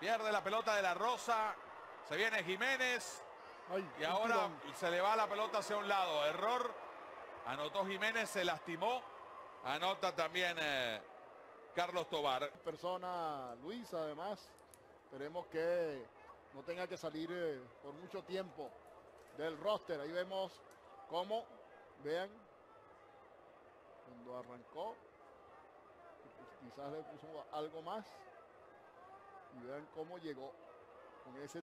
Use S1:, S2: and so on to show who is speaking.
S1: Pierde la pelota de la Rosa. Se viene Jiménez.
S2: Ay,
S1: Y ahora se le va la pelota hacia un lado. Error. Anotó Jiménez, se lastimó. Anota también eh, Carlos Tobar.
S2: persona Luis además. Esperemos que no tenga que salir eh, por mucho tiempo del roster. Ahí vemos cómo, vean, cuando arrancó, quizás le puso algo más. Y vean cómo llegó con ese